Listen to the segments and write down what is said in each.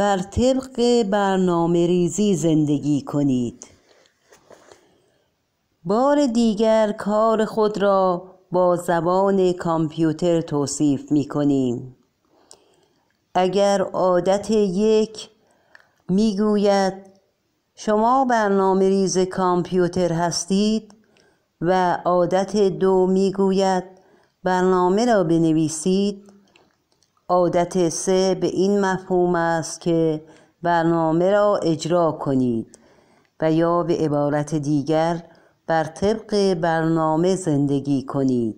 بر طبق برنامه ریزی زندگی کنید. بار دیگر کار خود را با زبان کامپیوتر توصیف می کنیم. اگر عادت یک می‌گوید شما برنامه ریز کامپیوتر هستید و عادت دو می‌گوید برنامه را بنویسید عادت سه به این مفهوم است که برنامه را اجرا کنید و یا به عبارت دیگر بر طبق برنامه زندگی کنید.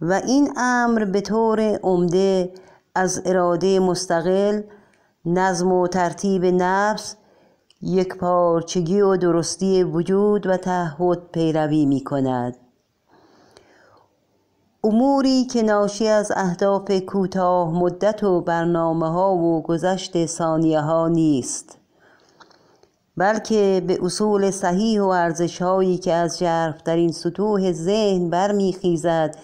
و این امر به طور عمده از اراده مستقل نظم و ترتیب نفس یک پارچگی و درستی وجود و تعهد پیروی می کند اموری که ناشی از اهداف کوتاه مدت و برنامه ها و گذشت ثانیه ها نیست بلکه به اصول صحیح و ارزش هایی که از جرف در این سطوح ذهن برمیخیزد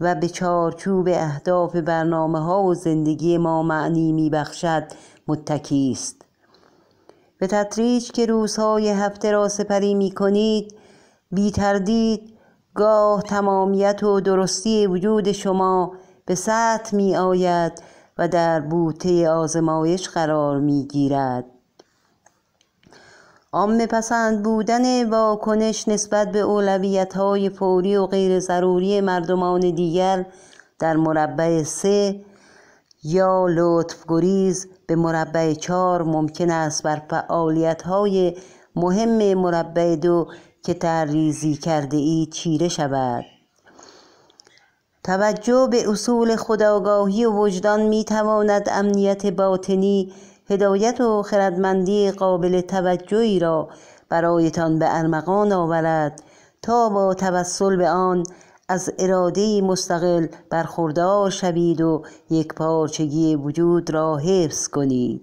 و به چارچوب اهداف برنامه ها و زندگی ما معنی میبخشد متکی است. به تدریج که روزهای هفته را سپری می کنید بی تردید گاه تمامیت و درستی وجود شما به سطح می آید و در بوته آزمایش قرار می گیرد. عامه پسند بودن واکنش نسبت به اولویت های فوری و غیر ضروری مردمان دیگر در مربع سه یا لطف گریز به مربع چهار ممکن است بر فعالیت های مهم مربع دو که تریزی کرده ای چیره شود. توجه به اصول خداگاهی و وجدان می تواند امنیت باطنی هدایت و خردمندی قابل توجهی را برایتان به ارمغان آورد تا با توسل به آن از اراده مستقل برخوردار شوید و یک پارچگی وجود را حفظ کنید.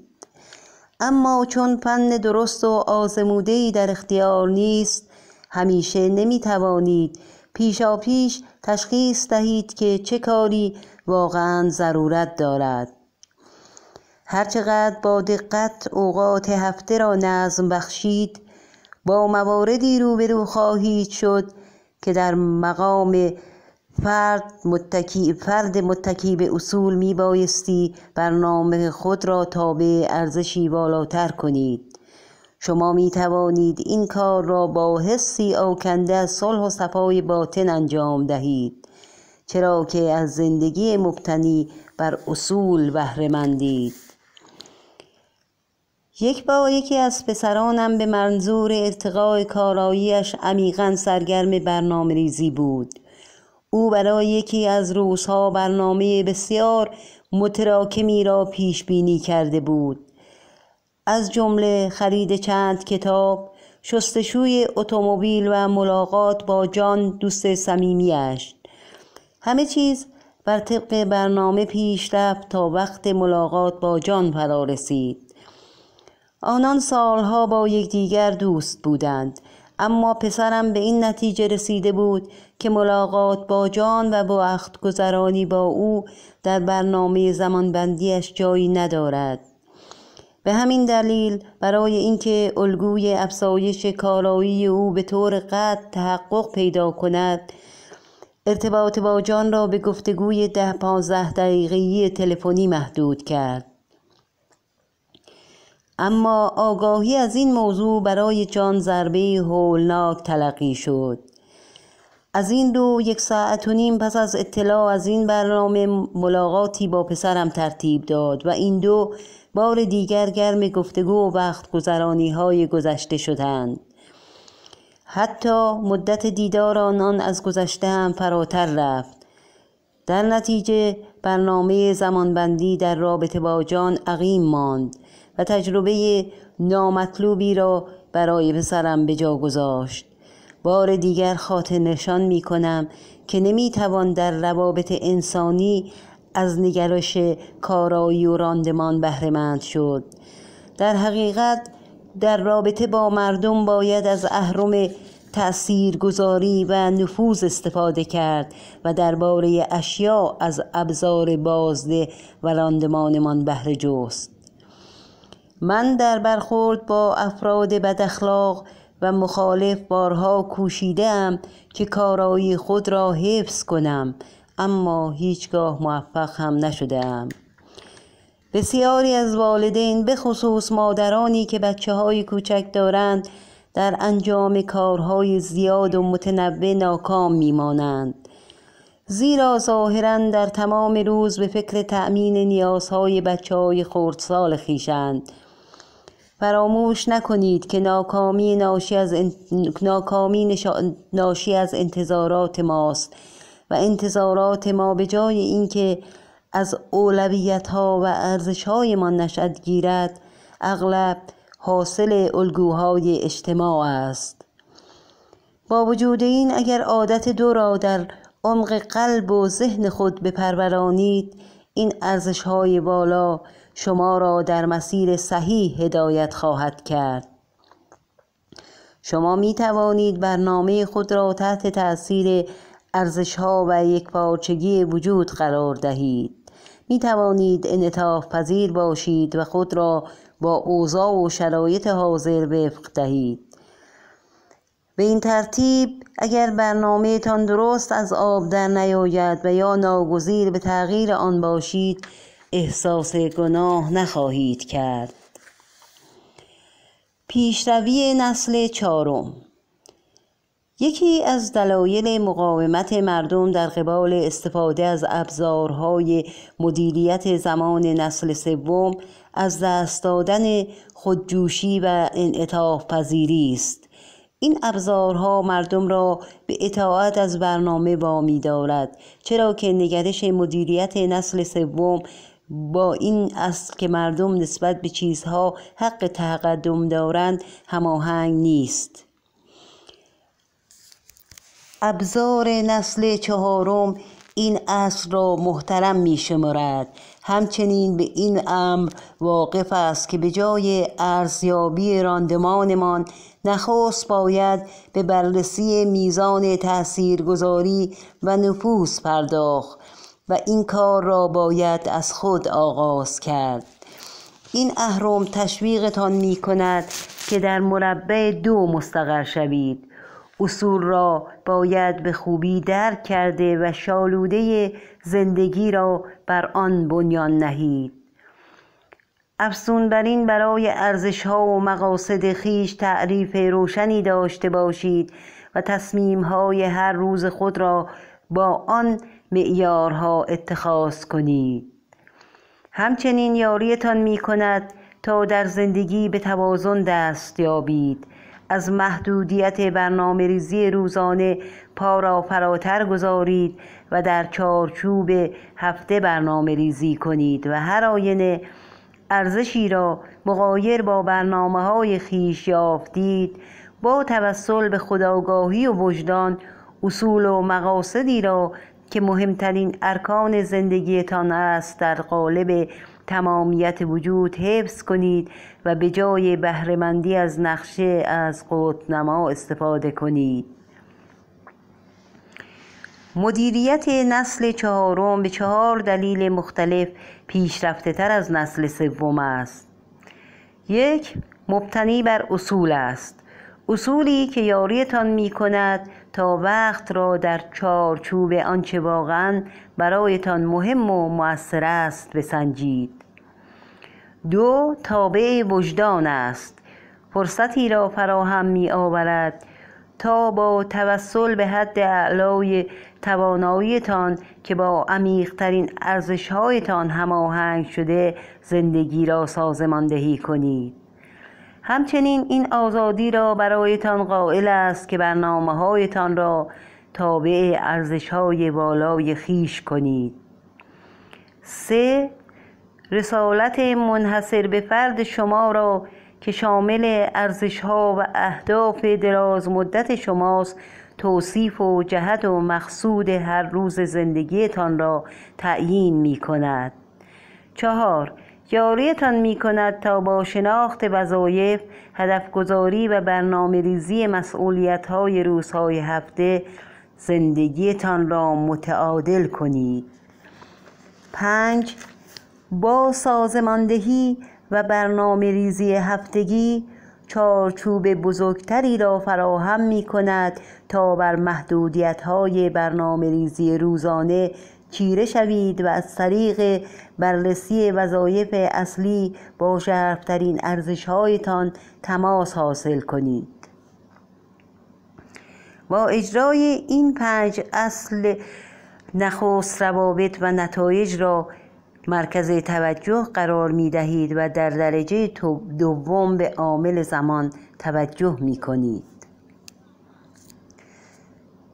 اما چون فن درست و آزمودهی در اختیار نیست همیشه نمی توانید پیشا پیش تشخیص دهید که چه کاری واقعا ضرورت دارد. هرچقدر با دقت اوقات هفته را نظم بخشید با مواردی روبرو خواهید شد که در مقام فرد متکی, فرد متکی به اصول می بایستی برنامه خود را تابع ارزشی بالاتر کنید. شما می توانید این کار را با حسی آکنده از صلح و صفای باطن انجام دهید. چرا که از زندگی مبتنی بر اصول بهره مندید یک بار یکی از پسرانم به منظور ارتقاء کاراییش عمیقا سرگرم برنامه ریزی بود. او برای یکی از روزها برنامه بسیار متراکمی را پیش بینی کرده بود. از جمله خرید چند کتاب شستشوی اتومبیل و ملاقات با جان دوست صمیمیاش. همه چیز بر طبق برنامه پیش رفت تا وقت ملاقات با جان فرا رسید. آنان سالها با یکدیگر دوست بودند اما پسرم به این نتیجه رسیده بود که ملاقات با جان و با گذرانی با او در برنامه زمانبندیش جایی ندارد. به همین دلیل برای اینکه الگوی افزایش کارایی او به طور قطع تحقق پیدا کند ارتباط با جان را به گفتگوی ده پانزده دقیقه‌ای تلفنی محدود کرد. اما آگاهی از این موضوع برای جان ضربه هولناک تلقی شد. از این دو یک ساعت و نیم پس از اطلاع از این برنامه ملاقاتی با پسرم ترتیب داد و این دو بار دیگر گرم گفتگو و وقت گذرانی های گذشته شدند. حتی مدت دیدار آنان از گذشته هم فراتر رفت. در نتیجه برنامه زمانبندی در رابطه با جان عقیم ماند و تجربه نامطلوبی را برای پسرم به جا گذاشت. بار دیگر خاطر نشان می کنم که نمی توان در روابط انسانی از نگرش کارایی و راندمان بهرهمند شد. در حقیقت در رابطه با مردم باید از اهرم تأثیر گذاری و نفوذ استفاده کرد و درباره اشیاء از ابزار بازده و راندمانمان بهره جست. من در برخورد با افراد بداخلاق و مخالف بارها کوشیدم که کارایی خود را حفظ کنم اما هیچگاه موفق هم نشدم بسیاری از والدین به خصوص مادرانی که بچه های کوچک دارند در انجام کارهای زیاد و متنوع ناکام میمانند. زیرا ظاهرا در تمام روز به فکر تأمین نیازهای بچه های خردسال خیشند فراموش نکنید که ناکامی ناشی از, ناکامی ناشی از انتظارات ماست. و انتظارات ما به جای اینکه از اولویت ها و ارزش هایمان نشد گیرد اغلب حاصل الگوهای اجتماع است. با وجود این اگر عادت دو را در عمق قلب و ذهن خود بپرورانید این ارزش های بالا شما را در مسیر صحیح هدایت خواهد کرد. شما می توانید برنامه خود را تحت تاثیر ارزش ها و یک پارچگی وجود قرار دهید. می توانید انعطاف پذیر باشید و خود را با اوضاع و شرایط حاضر وفق دهید. به این ترتیب اگر برنامه تان درست از آب در نیاید و یا ناگزیر به تغییر آن باشید احساس گناه نخواهید کرد. پیشروی نسل چهارم. یکی از دلایل مقاومت مردم در قبال استفاده از ابزارهای مدیریت زمان نسل سوم از دست دادن خودجوشی و انعطاف پذیری است. این ابزارها مردم را به اطاعت از برنامه وامی دارد چرا که نگرش مدیریت نسل سوم با این است که مردم نسبت به چیزها حق تقدم دارند هماهنگ نیست. ابزار نسل چهارم این اصل را محترم می شمارد همچنین به این امر واقف است که به جای ارزیابی راندمانمان نخست باید به بررسی میزان تاثیرگذاری و نفوذ پرداخت و این کار را باید از خود آغاز کرد. این اهرم تشویقتان می کند که در مربع دو مستقر شوید. اصول را باید به خوبی درک کرده و شالوده زندگی را بر آن بنیان نهید. افزون بر این برای ارزش ها و مقاصد خیش تعریف روشنی داشته باشید و تصمیم های هر روز خود را با آن معیارها اتخاذ کنید. همچنین یاریتان می کند تا در زندگی به توازن دست یابید. از محدودیت برنامه ریزی روزانه پا را فراتر گذارید و در چارچوب هفته برنامه ریزی کنید و هر آینه ارزشی را مقایر با برنامه های خیش یافتید با توسل به خداگاهی و وجدان اصول و مقاصدی را که مهمترین ارکان زندگیتان است در قالب تمامیت وجود حفظ کنید و به جای بهرهمندی از نقشه از قطنما استفاده کنید. مدیریت نسل چهارم به چهار دلیل مختلف پیشرفته تر از نسل سوم است. یک مبتنی بر اصول است. اصولی که یاریتان می کند تا وقت را در چارچوب آنچه واقعا برایتان مهم و مؤثر است بسنجید. دو تابع وجدان است. فرصتی را فراهم می آورد تا با توسل به حد اعلای تواناییتان که با عمیقترین ارزشهایتان هماهنگ شده زندگی را سازماندهی کنید. همچنین این آزادی را برایتان قائل است که برنامه هایتان را تابع ارزش های بالای خیش کنید. سه رسالت منحصر به فرد شما را که شامل ارزش ها و اهداف دراز مدت شماست توصیف و جهت و مقصود هر روز زندگیتان را تعیین می کند چهار یاریتان می کند تا با شناخت وظایف هدف گذاری و برنامه ریزی مسئولیت های روزهای هفته زندگیتان را متعادل کنید. پنج با سازماندهی و برنامه ریزی هفتگی چارچوب بزرگتری را فراهم می کند تا بر محدودیت های برنامه ریزی روزانه چیره شوید و از طریق بررسی وظایف اصلی با شرفترین ارزش هایتان تماس حاصل کنید. با اجرای این پنج اصل نخست روابط و نتایج را مرکز توجه قرار می دهید و در درجه دوم به عامل زمان توجه می کنید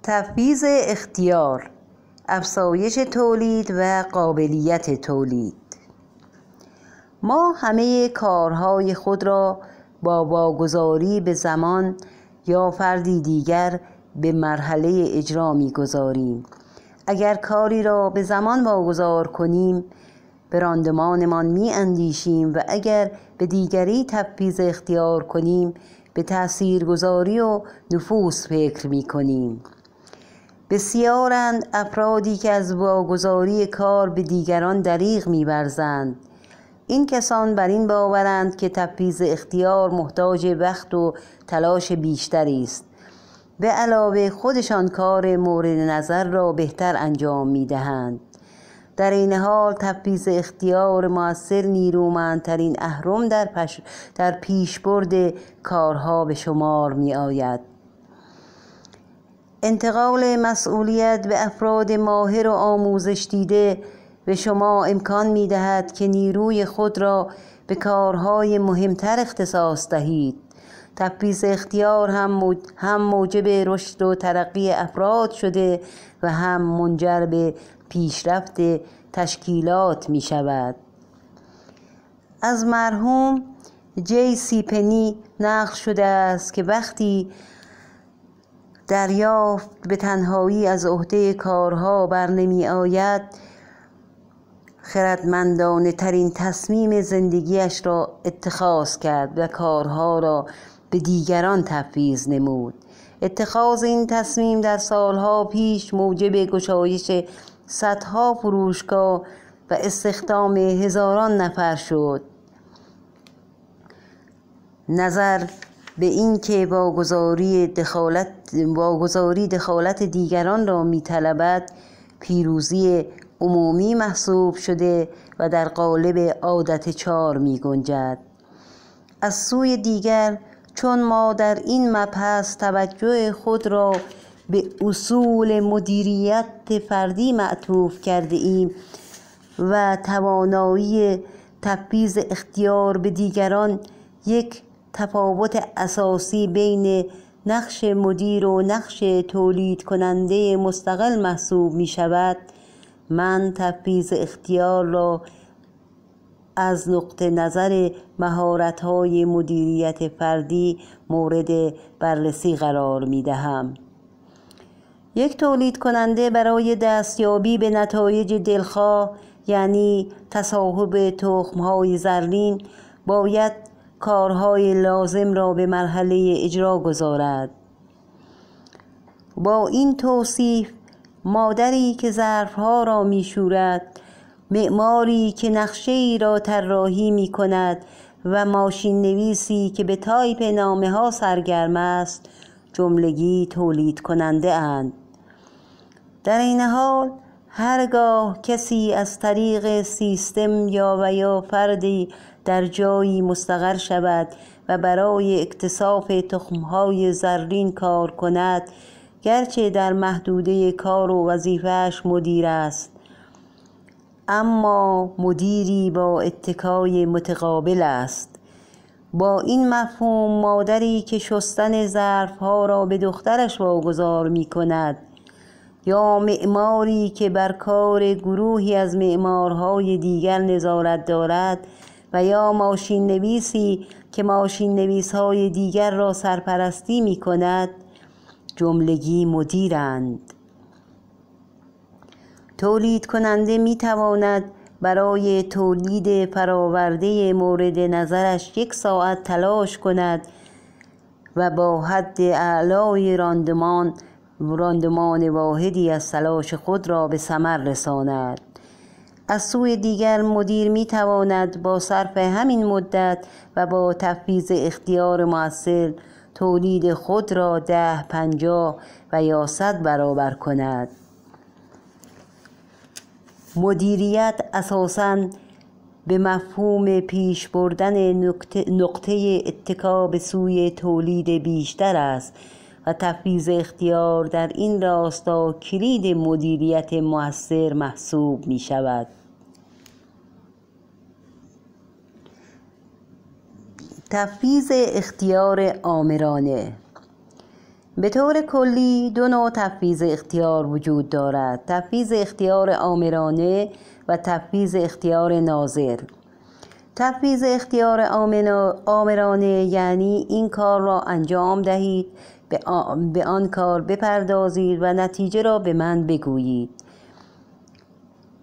تفویض اختیار افزایش تولید و قابلیت تولید. ما همه کارهای خود را با واگذاری به زمان یا فردی دیگر به مرحله اجرا می‌گذاریم. اگر کاری را به زمان واگذار کنیم به راندمانمان می اندیشیم و اگر به دیگری تفویض اختیار کنیم به تاثیرگذاری و نفوس فکر می کنیم بسیارند افرادی که از واگذاری کار به دیگران دریغ میورزند این کسان بر این باورند که تفویض اختیار محتاج وقت و تلاش بیشتری است به علاوه خودشان کار مورد نظر را بهتر انجام می دهند. در این حال تفویض اختیار موثر نیرومندترین اهرم در, پش... در پیشبرد کارها به شمار می آید. انتقال مسئولیت به افراد ماهر و آموزش دیده به شما امکان می دهد که نیروی خود را به کارهای مهمتر اختصاص دهید. تفویض اختیار هم, موجب رشد و ترقی افراد شده و هم منجر به پیشرفت تشکیلات می شود از مرحوم جی سی پنی نقل شده است که وقتی دریافت به تنهایی از عهده کارها بر نمی آید. خردمندانه ترین تصمیم زندگیش را اتخاذ کرد و کارها را به دیگران تفویض نمود. اتخاذ این تصمیم در سالها پیش موجب گشایش صدها فروشگاه و استخدام هزاران نفر شد. نظر به اینکه واگذاری دخالت واگذاری دخالت دیگران را میطلبد پیروزی عمومی محسوب شده و در قالب عادت چار می گنجد. از سوی دیگر چون ما در این مبحث توجه خود را به اصول مدیریت فردی معطوف کرده ایم و توانایی تفویض اختیار به دیگران یک تفاوت اساسی بین نقش مدیر و نقش تولید کننده مستقل محسوب می شود من تفویض اختیار را از نقطه نظر مهارت های مدیریت فردی مورد بررسی قرار می دهم. یک تولید کننده برای دستیابی به نتایج دلخواه یعنی تصاحب تخمهای زرین باید کارهای لازم را به مرحله اجرا گذارد. با این توصیف مادری که ظرفها را میشورد معماری که نقشه ای را طراحی می کند و ماشین نویسی که به تایپ نامه ها سرگرم است جملگی تولید کننده اند. در این حال هرگاه کسی از طریق سیستم یا و یا فردی در جایی مستقر شود و برای اکتساب تخمهای زرین کار کند گرچه در محدوده کار و وظیفهش مدیر است. اما مدیری با اتکای متقابل است. با این مفهوم مادری که شستن ظرفها را به دخترش واگذار می کند یا معماری که بر کار گروهی از معمارهای دیگر نظارت دارد و یا ماشین نویسی که ماشین نویس های دیگر را سرپرستی می کند جملگی مدیرند. تولید کننده می تواند برای تولید فراورده مورد نظرش یک ساعت تلاش کند و با حد اعلای راندمان راندمان واحدی از تلاش خود را به ثمر رساند. از سوی دیگر مدیر می تواند با صرف همین مدت و با تفویض اختیار موثر تولید خود را ده پنجاه و یا صد برابر کند. مدیریت اساساً به مفهوم پیش بردن نقطه, نقطه اتکا به سوی تولید بیشتر است و تفویض اختیار در این راستا کلید مدیریت موثر محسوب می شود تفویض اختیار آمرانه به طور کلی دو نوع تفویض اختیار وجود دارد تفویض اختیار آمرانه و تفویض اختیار ناظر. تفویض اختیار آمرانه یعنی این کار را انجام دهید به آن کار بپردازید و نتیجه را به من بگویید.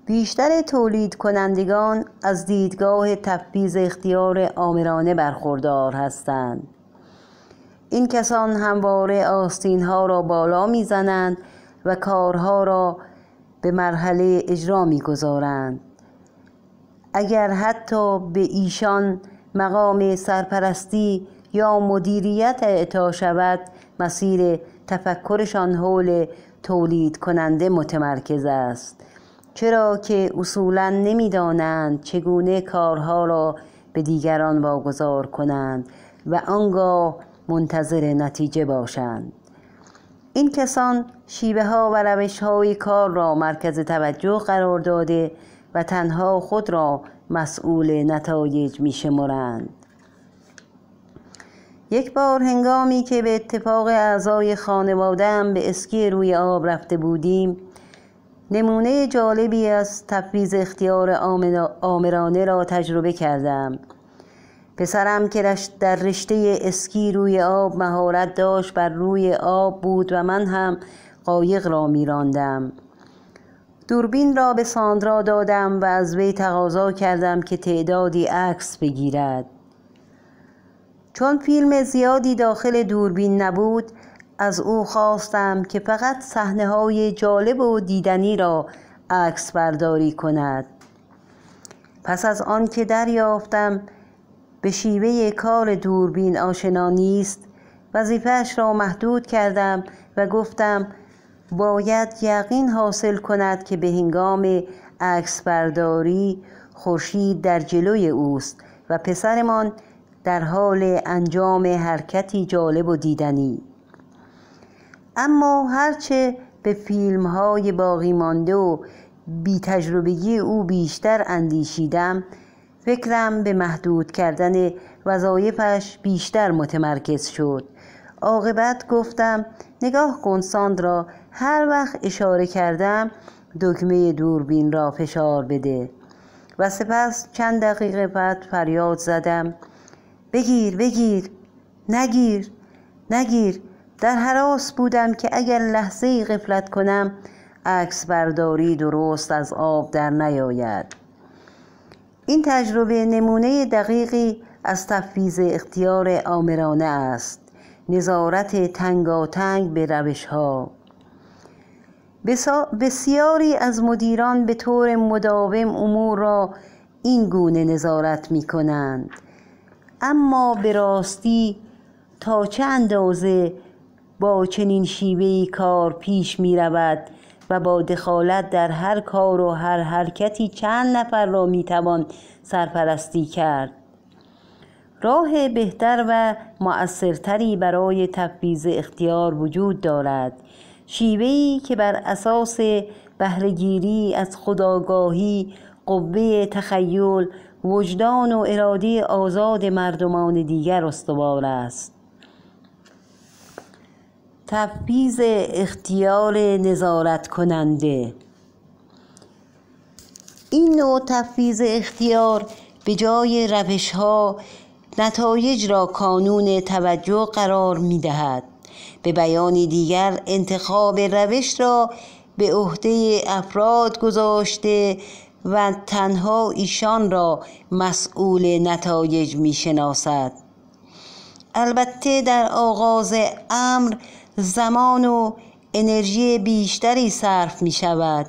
بیشتر تولید کنندگان از دیدگاه تفویض اختیار آمرانه برخوردار هستند. این کسان همواره آستین ها را بالا می‌زنند و کارها را به مرحله اجرا می‌گذارند. اگر حتی به ایشان مقام سرپرستی یا مدیریت اعطا شود مسیر تفکرشان حول تولید کننده متمرکز است. چرا که اصولا نمی‌دانند چگونه کارها را به دیگران واگذار کنند و آنگاه منتظر نتیجه باشند این کسان شیوه ها و روش های کار را مرکز توجه قرار داده و تنها خود را مسئول نتایج می شمرند. یک بار هنگامی که به اتفاق اعضای خانوادهام به اسکی روی آب رفته بودیم نمونه جالبی از تفویض اختیار آمرانه را تجربه کردم. پسرم که در رشته اسکی روی آب مهارت داشت بر روی آب بود و من هم قایق را میراندم. دوربین را به ساندرا دادم و از وی تقاضا کردم که تعدادی عکس بگیرد. چون فیلم زیادی داخل دوربین نبود از او خواستم که فقط صحنه های جالب و دیدنی را عکس برداری کند. پس از آن که دریافتم به شیوه کار دوربین آشنا نیست. وظیفهش را محدود کردم و گفتم باید یقین حاصل کند که به هنگام عکس برداری خورشید در جلوی اوست و پسرمان در حال انجام حرکتی جالب و دیدنی. اما هرچه به فیلم های باقی مانده و بی تجربگی او بیشتر اندیشیدم فکرم به محدود کردن وظایفش بیشتر متمرکز شد. عاقبت گفتم نگاه کن ساندرا هر وقت اشاره کردم دکمه دوربین را فشار بده. و سپس چند دقیقه بعد فریاد زدم. بگیر بگیر. نگیر. نگیر. در حراس بودم که اگر لحظه غفلت کنم عکس برداری درست از آب در نیاید. این تجربه نمونه دقیقی از تفویض اختیار آمرانه است. نظارت تنگاتنگ به روش ها بسیاری از مدیران به طور مداوم امور را این گونه نظارت می کنند اما به راستی تا چه اندازه با چنین شیوهی کار پیش می رود و با دخالت در هر کار و هر حرکتی چند نفر را می توان سرپرستی کرد. راه بهتر و مؤثرتری برای تفویض اختیار وجود دارد. شیوهی که بر اساس بهرهگیری از خداگاهی قوه تخیل وجدان و اراده آزاد مردمان دیگر استوار است. تفویض اختیار نظارت کننده این نوع تفویض اختیار به جای روش ها نتایج را کانون توجه قرار می دهد به بیان دیگر انتخاب روش را به عهده افراد گذاشته و تنها ایشان را مسئول نتایج می شناسد البته در آغاز امر زمان و انرژی بیشتری صرف می شود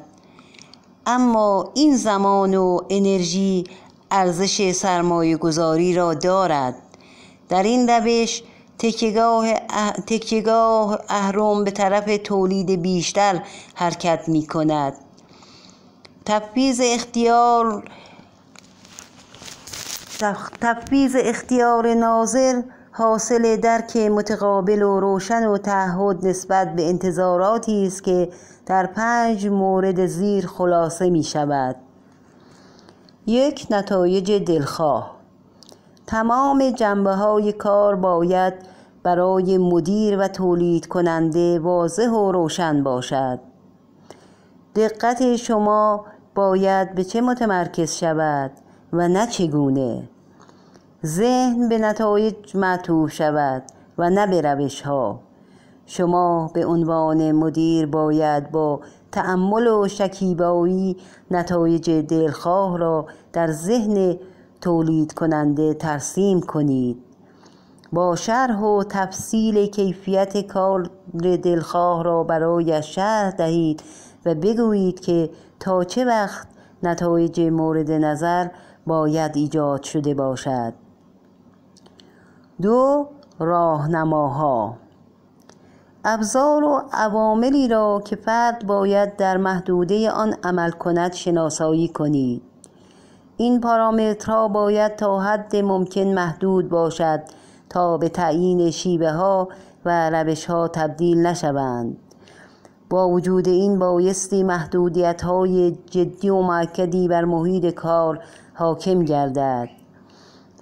اما این زمان و انرژی ارزش سرمایه گذاری را دارد. در این روش تکیگاه, تکیگاه اهرم به طرف تولید بیشتر حرکت می کند تفویض اختیار تفویض اختیار ناظر حاصل درک متقابل و روشن و تعهد نسبت به انتظاراتی است که در پنج مورد زیر خلاصه می شود. یک نتایج دلخواه. تمام جنبه های کار باید برای مدیر و تولید کننده واضح و روشن باشد. دقت شما باید به چه متمرکز شود و نه چگونه؟ ذهن به نتایج معطوف شود و نه به روش ها شما به عنوان مدیر باید با تأمل و شکیبایی نتایج دلخواه را در ذهن تولید کننده ترسیم کنید. با شرح و تفصیل کیفیت کار دلخواه را برای شرح دهید و بگویید که تا چه وقت نتایج مورد نظر باید ایجاد شده باشد. دو راهنماها. ابزار و عواملی را که فرد باید در محدوده آن عمل کند شناسایی کنید این پارامترها باید تا حد ممکن محدود باشد تا به تعیین شیوه ها و روش ها تبدیل نشوند. با وجود این بایستی محدودیت های جدی و معکدی بر محیط کار حاکم گردد.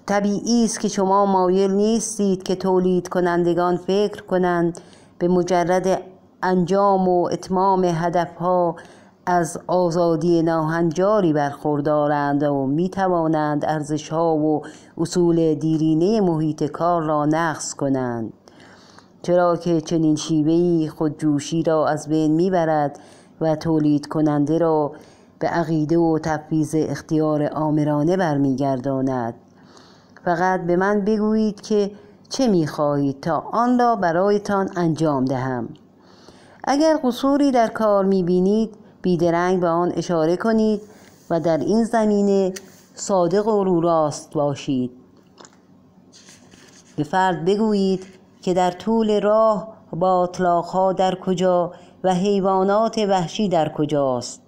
طبیعی است که شما مایل نیستید که تولید کنندگان فکر کنند به مجرد انجام و اتمام هدفها از آزادی ناهنجاری برخوردارند و می توانند ارزش ها و اصول دیرینه محیط کار را نقض کنند. چرا که چنین شیوهی خودجوشی را از بین می‌برد و تولید کننده را به عقیده و تفویض اختیار آمرانه برمیگرداند. فقط به من بگویید که چه می‌خواهید تا آن را برایتان انجام دهم. اگر قصوری در کار می‌بینید بیدرنگ به آن اشاره کنید و در این زمینه صادق و رو راست باشید. به فرد بگویید که در طول راه باطلاقها در کجا و حیوانات وحشی در کجاست.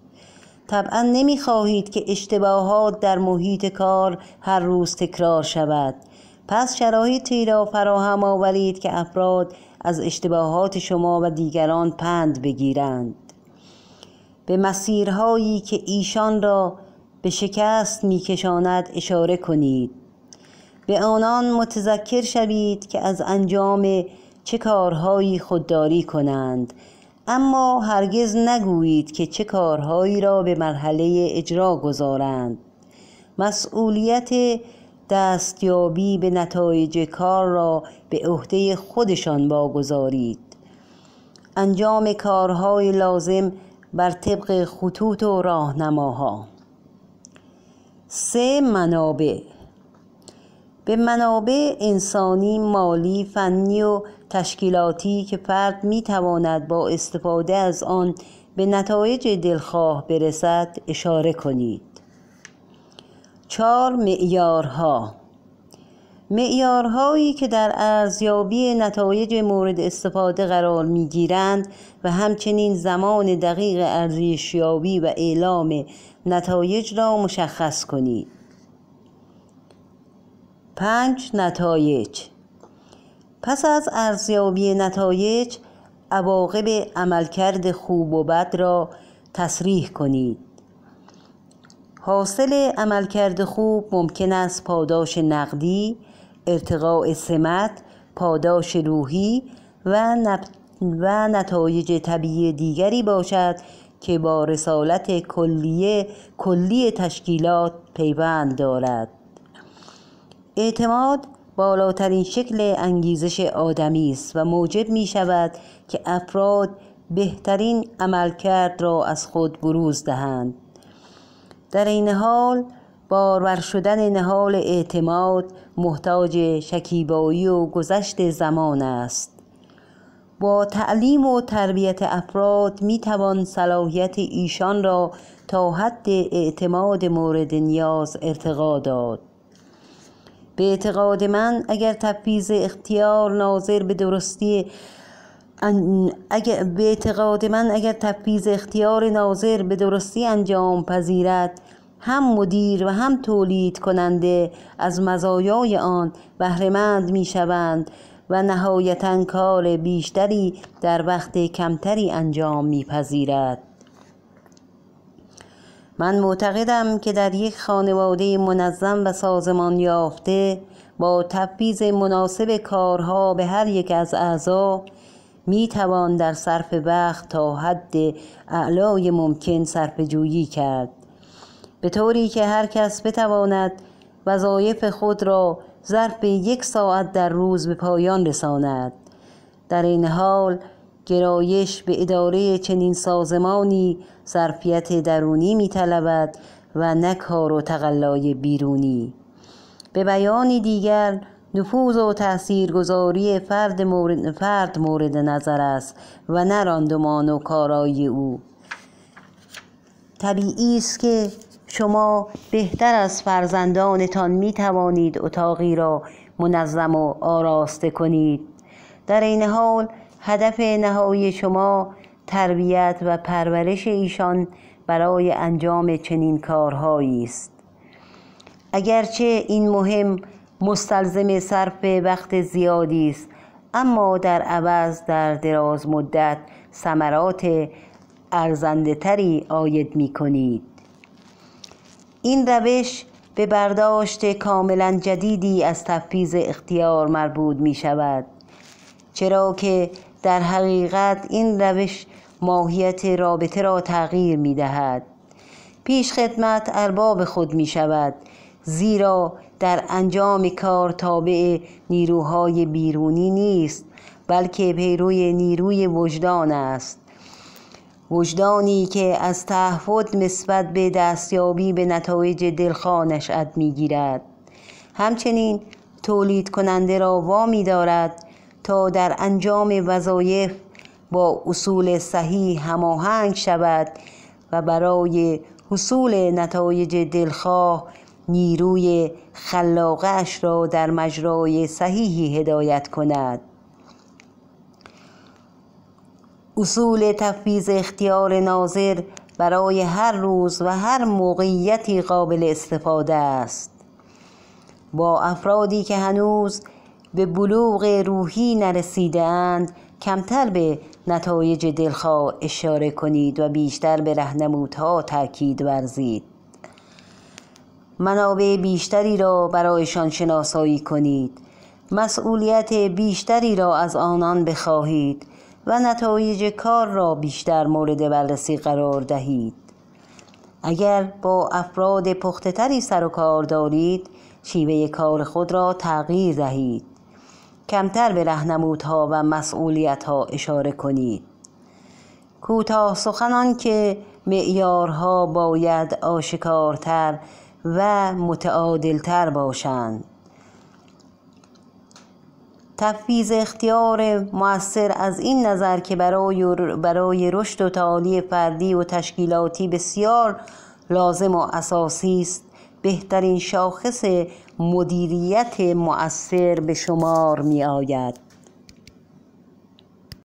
طبعا نمی‌خواهید که اشتباهات در محیط کار هر روز تکرار شود. پس شرایطی را فراهم آورید که افراد از اشتباهات شما و دیگران پند بگیرند. به مسیرهایی که ایشان را به شکست میکشاند اشاره کنید. به آنان متذکر شوید که از انجام چه کارهایی خودداری کنند. اما هرگز نگویید که چه کارهایی را به مرحله اجرا گذارند. مسئولیت دستیابی به نتایج کار را به عهده خودشان واگذارید. انجام کارهای لازم بر طبق خطوط و راهنماها. سه منابع. به منابع انسانی، مالی، فنی و تشکیلاتی که فرد می تواند با استفاده از آن به نتایج دلخواه برسد اشاره کنید. چهار معیارها معیارهایی که در ارزیابی نتایج مورد استفاده قرار می گیرند و همچنین زمان دقیق ارزشیابی و اعلام نتایج را مشخص کنید. پنج نتایج. پس از ارزیابی نتایج عواقب عملکرد خوب و بد را تصریح کنید. حاصل عملکرد خوب ممکن است پاداش نقدی ارتقاء سمت پاداش روحی و, و نتایج طبیعی دیگری باشد که با رسالت کلیه کلی تشکیلات پیوند دارد. اعتماد بالاترین شکل انگیزش آدمی است و موجب می شود که افراد بهترین عملکرد را از خود بروز دهند. در این حال بارور شدن نهال اعتماد محتاج شکیبایی و گذشت زمان است. با تعلیم و تربیت افراد می توان صلاحیت ایشان را تا حد اعتماد مورد نیاز ارتقا داد. به اعتقاد من اگر تفیز اختیار ناظر به درستی اگر به اعتقاد من اگر تفیز اختیار ناظر به درستی انجام پذیرد هم مدیر و هم تولید کننده از مزایای آن بهرهمند می شوند و نهایتا کار بیشتری در وقت کمتری انجام میپذیرد. من معتقدم که در یک خانواده منظم و سازمان یافته با تفیز مناسب کارها به هر یک از اعضا می توان در صرف وقت تا حد اعلای ممکن صرف جویی کرد. به طوری که هر کس بتواند وظایف خود را ظرف یک ساعت در روز به پایان رساند. در این حال گرایش به اداره چنین سازمانی ظرفیت درونی میطلبد و نه کار و تقلای بیرونی. به بیانی دیگر نفوذ و تاثیرگذاری فرد مورد, فرد مورد نظر است و نه راندمان و کارایی او. طبیعی است که شما بهتر از فرزندانتان می توانید اتاقی را منظم و آراسته کنید. در این حال هدف نهایی شما تربیت و پرورش ایشان برای انجام چنین کارهایی است. اگرچه این مهم مستلزم صرف وقت زیادی است اما در عوض در دراز مدت ثمرات ارزنده تری آید می کنید این روش به برداشت کاملا جدیدی از تفیز اختیار مربوط می شود چرا که در حقیقت این روش ماهیت رابطه را تغییر می دهد. پیش خدمت ارباب خود می شود زیرا در انجام کار تابع نیروهای بیرونی نیست بلکه پیروی نیروی وجدان است. وجدانی که از تعهد نسبت به دستیابی به نتایج دلخواه نشأت می‌گیرد همچنین تولید کننده را وامی دارد تا در انجام وظایف با اصول صحیح هماهنگ شود و برای حصول نتایج دلخواه نیروی خلاقش را در مجرای صحیحی هدایت کند. اصول تفویض اختیار ناظر برای هر روز و هر موقعیتی قابل استفاده است. با افرادی که هنوز به بلوغ روحی نرسیده اند کمتر به نتایج دلخواه اشاره کنید و بیشتر به رهنمودها تاکید ورزید. منابع بیشتری را برایشان شناسایی کنید. مسئولیت بیشتری را از آنان بخواهید و نتایج کار را بیشتر مورد بررسی قرار دهید. اگر با افراد پختتری سر و کار دارید شیوه کار خود را تغییر دهید. کمتر به رهنمودها و مسئولیتها اشاره کنید کوتاه سخنان که معیارها باید آشکارتر و متعادلتر باشند. تفویض اختیار موثر از این نظر که برای, برای رشد و تعالی فردی و تشکیلاتی بسیار لازم و اساسی است. بهترین شاخص مدیریت مؤثر به شمار می آید